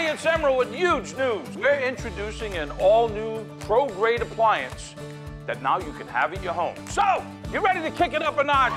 it's Emeril with huge news. We're introducing an all-new pro-grade appliance that now you can have at your home. So, you ready to kick it up a notch?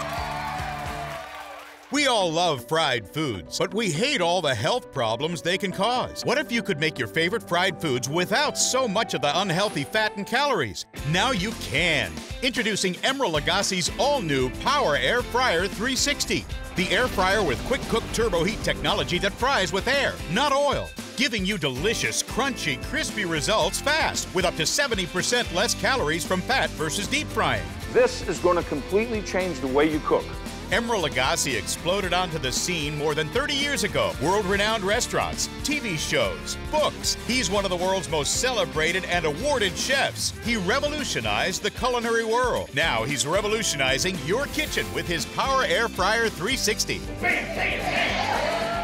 We all love fried foods, but we hate all the health problems they can cause. What if you could make your favorite fried foods without so much of the unhealthy fat and calories? Now you can. Introducing Emeril Lagasse's all-new Power Air Fryer 360. The air fryer with quick cook turbo heat technology that fries with air, not oil. Giving you delicious, crunchy, crispy results fast with up to 70% less calories from fat versus deep frying. This is going to completely change the way you cook. Emeril Lagasse exploded onto the scene more than 30 years ago. World renowned restaurants, TV shows, books. He's one of the world's most celebrated and awarded chefs. He revolutionized the culinary world. Now he's revolutionizing your kitchen with his Power Air Fryer 360.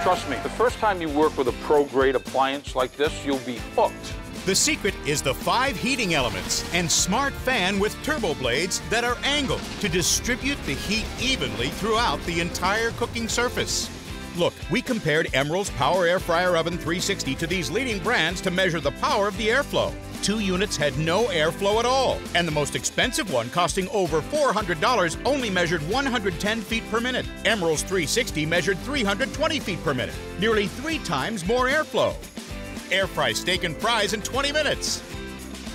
Trust me, the first time you work with a pro grade appliance like this, you'll be hooked. The secret is the five heating elements and smart fan with turbo blades that are angled to distribute the heat evenly throughout the entire cooking surface. Look, we compared Emeril's Power Air Fryer Oven 360 to these leading brands to measure the power of the airflow. Two units had no airflow at all, and the most expensive one, costing over $400, only measured 110 feet per minute. Emeril's 360 measured 320 feet per minute, nearly three times more airflow air fry steak and fries in 20 minutes.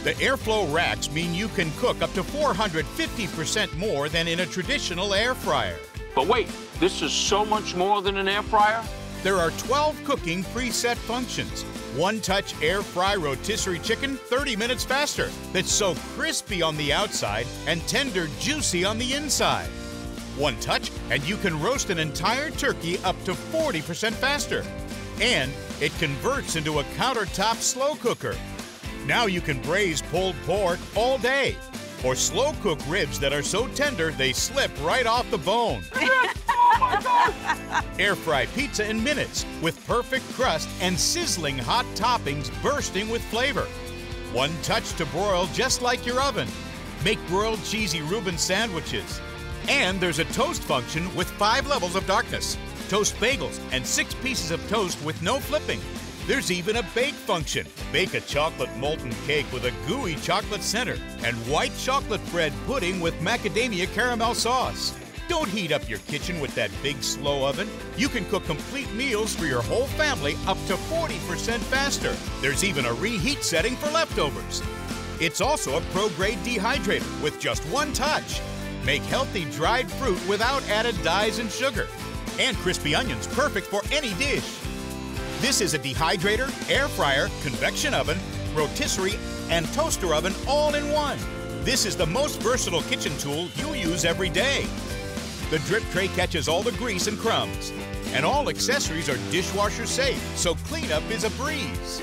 The airflow racks mean you can cook up to 450% more than in a traditional air fryer. But wait, this is so much more than an air fryer? There are 12 cooking preset functions. One touch air fry rotisserie chicken 30 minutes faster. That's so crispy on the outside and tender juicy on the inside. One touch, and you can roast an entire turkey up to 40% faster. And it converts into a countertop slow cooker. Now you can braise pulled pork all day or slow cook ribs that are so tender they slip right off the bone. Oh Air fry pizza in minutes with perfect crust and sizzling hot toppings bursting with flavor. One touch to broil just like your oven. Make broiled cheesy Reuben sandwiches. And there's a toast function with five levels of darkness toast bagels, and six pieces of toast with no flipping. There's even a bake function. Bake a chocolate molten cake with a gooey chocolate center and white chocolate bread pudding with macadamia caramel sauce. Don't heat up your kitchen with that big slow oven. You can cook complete meals for your whole family up to 40% faster. There's even a reheat setting for leftovers. It's also a pro grade dehydrator with just one touch. Make healthy dried fruit without added dyes and sugar and crispy onions, perfect for any dish. This is a dehydrator, air fryer, convection oven, rotisserie, and toaster oven all in one. This is the most versatile kitchen tool you'll use every day. The drip tray catches all the grease and crumbs, and all accessories are dishwasher safe, so cleanup is a breeze.